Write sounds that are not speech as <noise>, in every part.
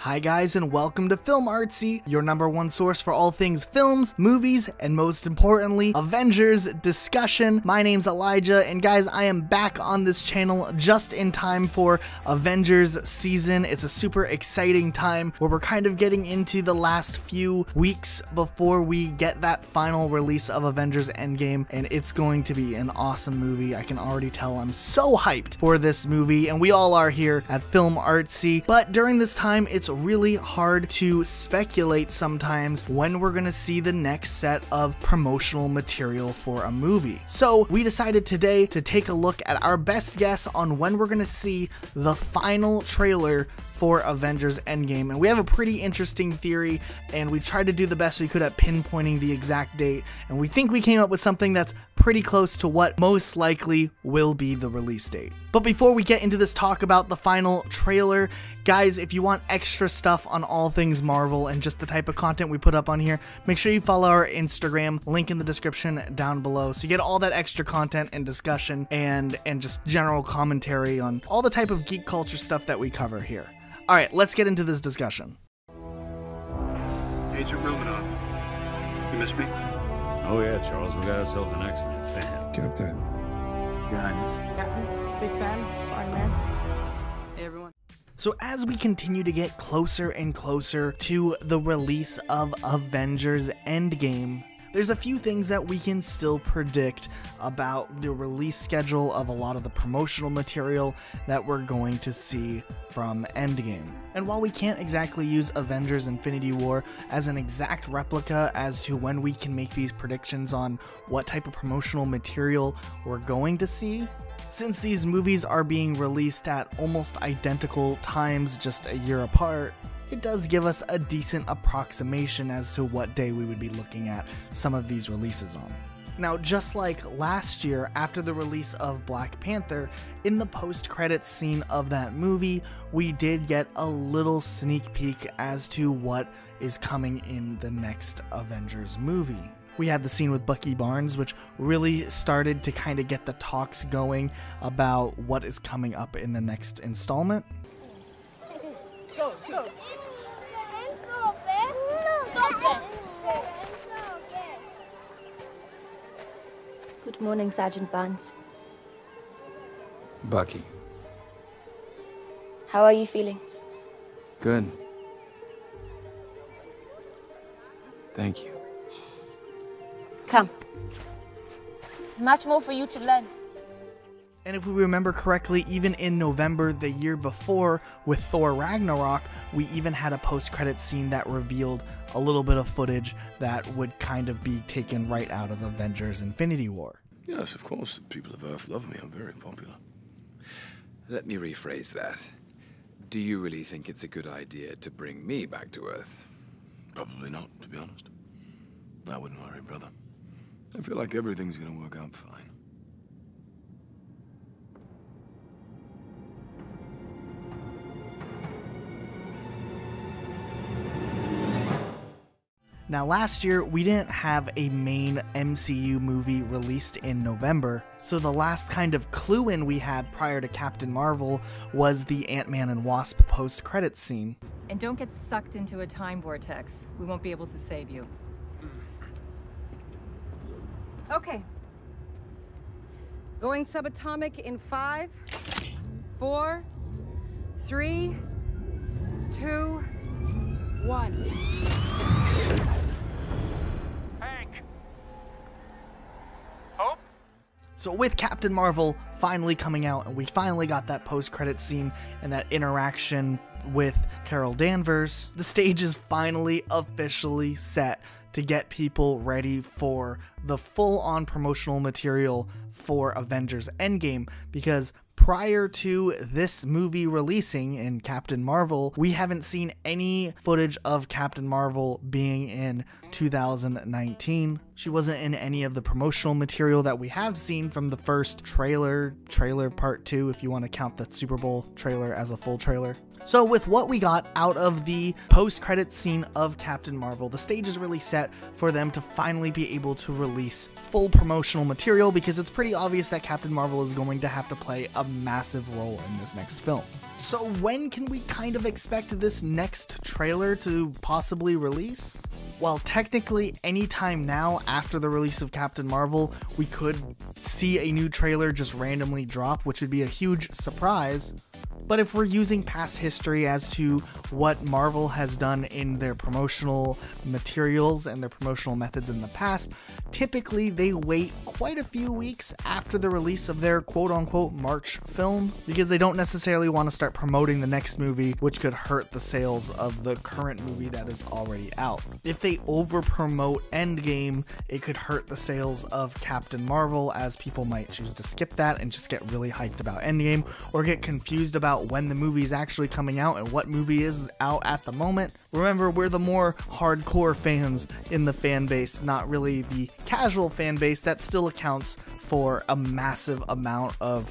Hi, guys, and welcome to Film Artsy, your number one source for all things films, movies, and most importantly, Avengers discussion. My name's Elijah, and guys, I am back on this channel just in time for Avengers season. It's a super exciting time where we're kind of getting into the last few weeks before we get that final release of Avengers Endgame, and it's going to be an awesome movie. I can already tell I'm so hyped for this movie, and we all are here at Film Artsy. But during this time, it's really hard to speculate sometimes when we're gonna see the next set of promotional material for a movie. So we decided today to take a look at our best guess on when we're gonna see the final trailer for Avengers Endgame. And we have a pretty interesting theory, and we tried to do the best we could at pinpointing the exact date. And we think we came up with something that's pretty close to what most likely will be the release date. But before we get into this talk about the final trailer, guys, if you want extra stuff on all things Marvel and just the type of content we put up on here, make sure you follow our Instagram, link in the description down below. So you get all that extra content and discussion and and just general commentary on all the type of geek culture stuff that we cover here. All right, let's get into this discussion. Agent Romanoff. You miss me? Oh yeah, Charles, we got ourselves an X-Men fan. Captain. Your Highness. Captain, big fan, Spider-Man. Hey everyone. So, as we continue to get closer and closer to the release of Avengers Endgame, there's a few things that we can still predict about the release schedule of a lot of the promotional material that we're going to see from Endgame. And while we can't exactly use Avengers Infinity War as an exact replica as to when we can make these predictions on what type of promotional material we're going to see, since these movies are being released at almost identical times just a year apart, it does give us a decent approximation as to what day we would be looking at some of these releases on. Now, just like last year, after the release of Black Panther, in the post credits scene of that movie, we did get a little sneak peek as to what is coming in the next Avengers movie. We had the scene with Bucky Barnes, which really started to kind of get the talks going about what is coming up in the next installment. Good morning, Sergeant Barnes. Bucky. How are you feeling? Good. Thank you. Come. Much more for you to learn. And if we remember correctly, even in November the year before with Thor Ragnarok, we even had a post credit scene that revealed a little bit of footage that would kind of be taken right out of Avengers Infinity War. Yes, of course. The people of Earth love me. I'm very popular. Let me rephrase that. Do you really think it's a good idea to bring me back to Earth? Probably not, to be honest. I wouldn't worry, brother. I feel like everything's gonna work out fine. Now, last year, we didn't have a main MCU movie released in November, so the last kind of clue in we had prior to Captain Marvel was the Ant Man and Wasp post credits scene. And don't get sucked into a time vortex. We won't be able to save you. Okay. Going subatomic in five, four, three, two, one. So, with Captain Marvel finally coming out, and we finally got that post credit scene and that interaction with Carol Danvers, the stage is finally officially set to get people ready for the full on promotional material for Avengers Endgame. Because prior to this movie releasing in Captain Marvel, we haven't seen any footage of Captain Marvel being in 2019. She wasn't in any of the promotional material that we have seen from the first trailer, trailer part two, if you want to count the Super Bowl trailer as a full trailer. So, with what we got out of the post credit scene of Captain Marvel, the stage is really set for them to finally be able to release full promotional material because it's pretty obvious that Captain Marvel is going to have to play a massive role in this next film. So, when can we kind of expect this next trailer to possibly release? Well, technically, anytime now after the release of Captain Marvel, we could see a new trailer just randomly drop, which would be a huge surprise. But if we're using past history as to what Marvel has done in their promotional materials and their promotional methods in the past, typically they wait quite a few weeks after the release of their quote unquote March film because they don't necessarily want to start promoting the next movie, which could hurt the sales of the current movie that is already out. If they over promote Endgame, it could hurt the sales of Captain Marvel as people might choose to skip that and just get really hyped about Endgame or get confused about when the movie is actually coming out and what movie is out at the moment. Remember, we're the more hardcore fans in the fan base, not really the casual fan base that still accounts for a massive amount of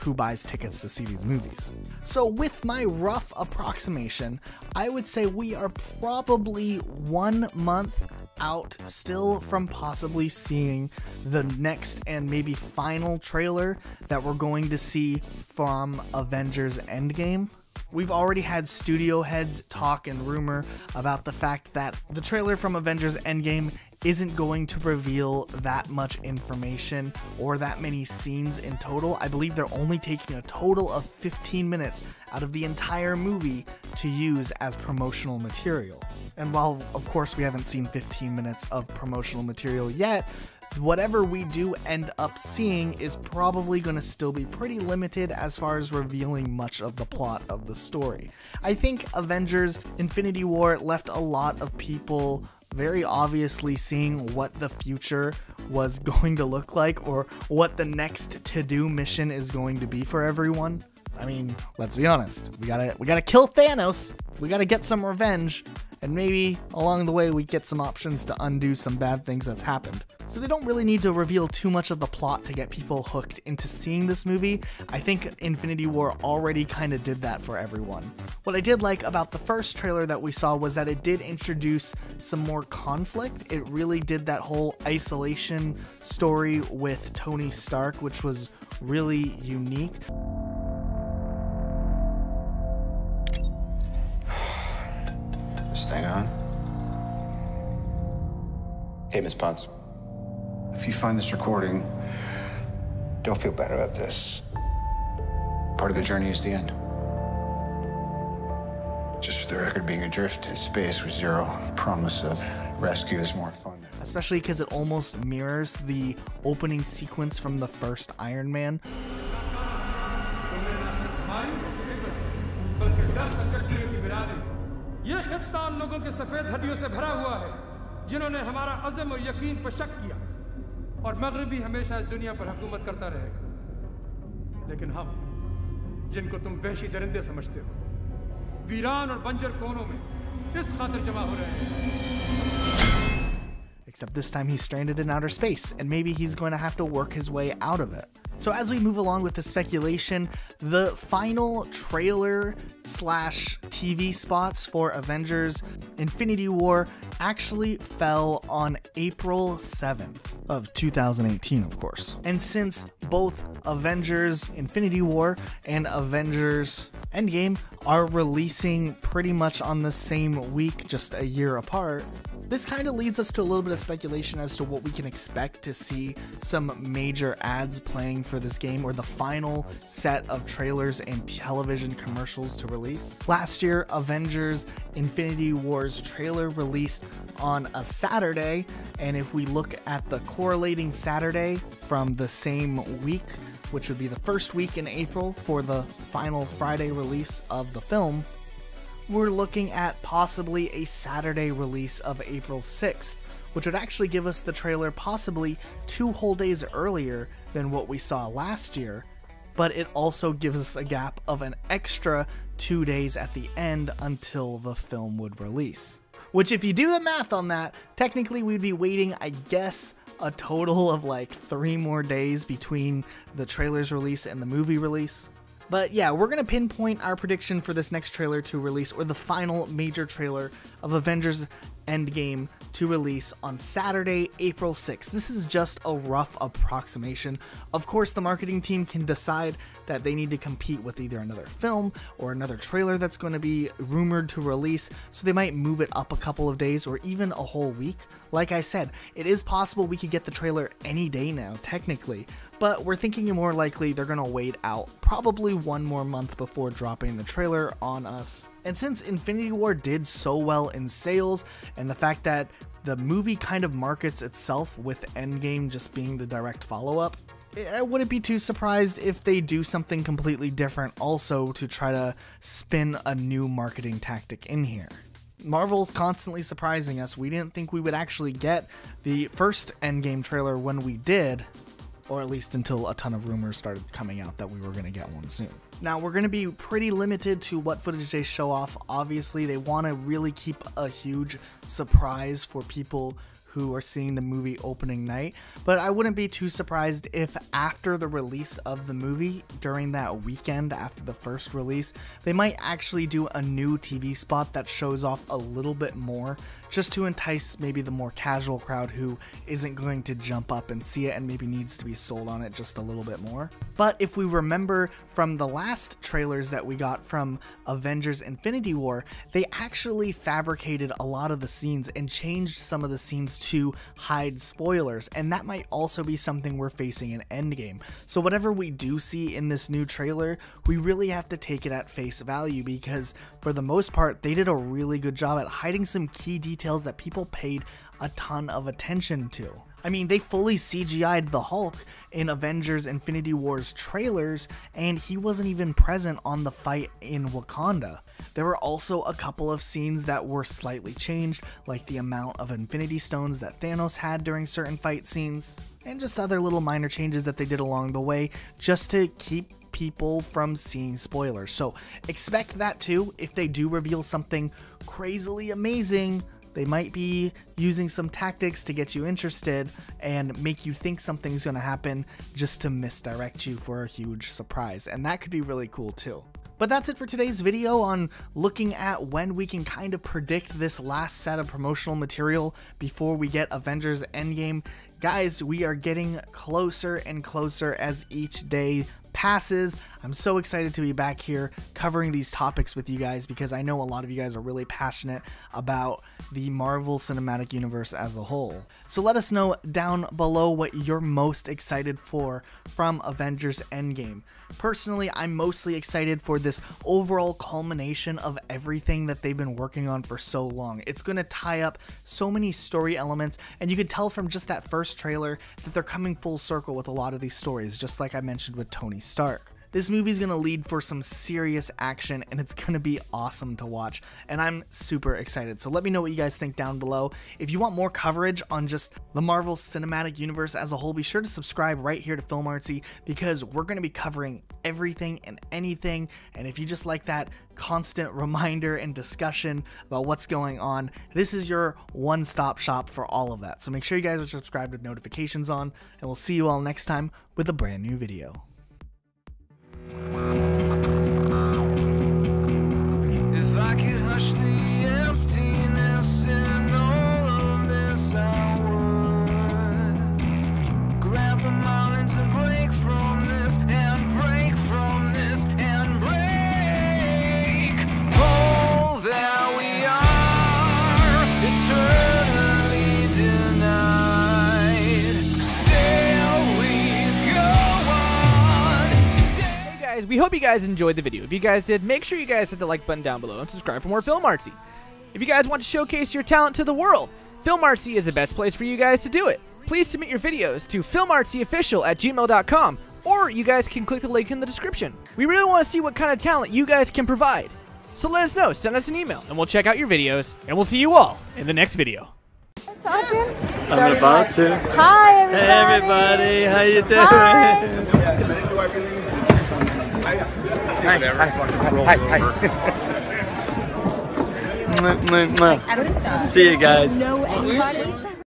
who buys tickets to see these movies. So, with my rough approximation, I would say we are probably one month out still from possibly seeing the next and maybe final trailer that we're going to see from Avengers Endgame. We've already had studio heads talk and rumor about the fact that the trailer from Avengers Endgame isn't going to reveal that much information or that many scenes in total. I believe they're only taking a total of 15 minutes out of the entire movie to use as promotional material. And while, of course, we haven't seen 15 minutes of promotional material yet, whatever we do end up seeing is probably going to still be pretty limited as far as revealing much of the plot of the story. I think Avengers Infinity War left a lot of people very obviously seeing what the future was <laughs> going to look like or what the next to do mission is going to be for everyone. I mean, let's be honest. We gotta we gotta kill Thanos. We gotta get some revenge, and maybe along the way we get some options to undo some bad things that's happened. So they don't really need to reveal too much of the plot to get people hooked into seeing this movie. I think Infinity War already kind of did that for everyone. What I did like about the first trailer that we saw was that it did introduce some more conflict. It really did that whole isolation story with Tony Stark, which was really unique. Thing on? Hey, Miss Potts. If you find this recording, don't feel bad about this. Part of the journey is the end. Just for the record, being adrift in space with zero promise of rescue is more fun. Especially because it almost mirrors the opening sequence from the first Iron Man. लोगों के सफ़ेद हड्डियों से भरा हुआ है जिन्होंने हमारा अज़म और यकीन पर शक किया। और मगरबी हमेशा इस दुनिया पर हुकूमत करता रहेगा। लेकिन हम जिनको तुम वहशी दरिंदे समझते हो वीरान और बंजर कोनों में इस खातिर जमा हो रहे हैं। Except this time he's stranded in outer space, and maybe he's going to have to work his way out of it. So, as we move along with the speculation, the final trailer slash TV spots for Avengers Infinity War actually fell on April 7th of 2018, of course. And since both Avengers Infinity War and Avengers Endgame are releasing pretty much on the same week, just a year apart, this kind of leads us to a little bit of speculation as to what we can expect to see some major ads playing for this game or the final set of trailers and television commercials to release. Last year, Avengers Infinity War's trailer released on a Saturday, and if we look at the correlating Saturday from the same week, which would be the first week in April for the final Friday release of the film, we're looking at possibly a Saturday release of April 6th, which would actually give us the trailer possibly two whole days earlier than what we saw last year, but it also gives us a gap of an extra two days at the end until the film would release. Which, if you do the math on that, technically we'd be waiting, I guess, a total of like three more days between the trailer's release and the movie release. But yeah, we're going to pinpoint our prediction for this next trailer to release, or the final major trailer of Avengers Endgame to release on Saturday, April 6th. This is just a rough approximation. Of course, the marketing team can decide that they need to compete with either another film or another trailer that's going to be rumored to release, so they might move it up a couple of days or even a whole week. Like I said, it is possible we could get the trailer any day now, technically, but we're thinking more likely they're gonna wait out probably one more month before dropping the trailer on us. And since Infinity War did so well in sales, and the fact that the movie kind of markets itself with Endgame just being the direct follow up, I wouldn't be too surprised if they do something completely different also to try to spin a new marketing tactic in here. Marvel's constantly surprising us. We didn't think we would actually get the first Endgame trailer when we did, or at least until a ton of rumors started coming out that we were going to get one soon. Now, we're going to be pretty limited to what footage they show off. Obviously, they want to really keep a huge surprise for people who are seeing the movie opening night, but I wouldn't be too surprised if after the release of the movie, during that weekend after the first release, they might actually do a new TV spot that shows off a little bit more just to entice maybe the more casual crowd who isn't going to jump up and see it and maybe needs to be sold on it just a little bit more. But if we remember from the last trailers that we got from Avengers Infinity War, they actually fabricated a lot of the scenes and changed some of the scenes to hide spoilers, and that might also be something we're facing in Endgame. So whatever we do see in this new trailer, we really have to take it at face value because for the most part, they did a really good job at hiding some key details that people paid a ton of attention to. I mean, they fully CGI'd the Hulk in Avengers Infinity War's trailers, and he wasn't even present on the fight in Wakanda. There were also a couple of scenes that were slightly changed, like the amount of Infinity Stones that Thanos had during certain fight scenes, and just other little minor changes that they did along the way just to keep people from seeing spoilers. So expect that too. If they do reveal something crazily amazing, they might be using some tactics to get you interested and make you think something's going to happen just to misdirect you for a huge surprise. And that could be really cool too. But that's it for today's video on looking at when we can kind of predict this last set of promotional material before we get Avengers Endgame. Guys, we are getting closer and closer as each day passes. I'm so excited to be back here covering these topics with you guys because I know a lot of you guys are really passionate about the Marvel Cinematic Universe as a whole. So let us know down below what you're most excited for from Avengers Endgame. Personally, I'm mostly excited for this overall culmination of everything that they've been working on for so long. It's going to tie up so many story elements, and you can tell from just that first trailer that they're coming full circle with a lot of these stories, just like I mentioned with Tony Stark. This movie's gonna lead for some serious action and it's gonna be awesome to watch. And I'm super excited. So let me know what you guys think down below. If you want more coverage on just the Marvel Cinematic Universe as a whole, be sure to subscribe right here to Film Artsy because we're gonna be covering everything and anything. And if you just like that constant reminder and discussion about what's going on, this is your one stop shop for all of that. So make sure you guys are subscribed with notifications on, and we'll see you all next time with a brand new video. If we hope you guys enjoyed the video. If you guys did, make sure you guys hit the like button down below and subscribe for more Film Artsy. If you guys want to showcase your talent to the world, Film Artsy is the best place for you guys to do it. Please submit your videos to filmartsyofficial at gmail.com or you guys can click the link in the description. We really want to see what kind of talent you guys can provide. So let us know, send us an email, and we'll check out your videos, and we'll see you all in the next video. Talking? I'm about to. Hi, everybody. Hey, everybody. How you doing? Hi. Hi, hi, hi, hi. Mwah, mwah, mwah. See you guys. Know anybody?